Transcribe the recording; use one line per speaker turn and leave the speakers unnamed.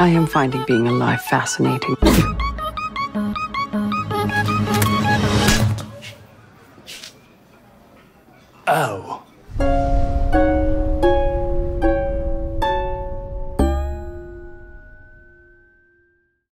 I am finding being alive fascinating.
Oh.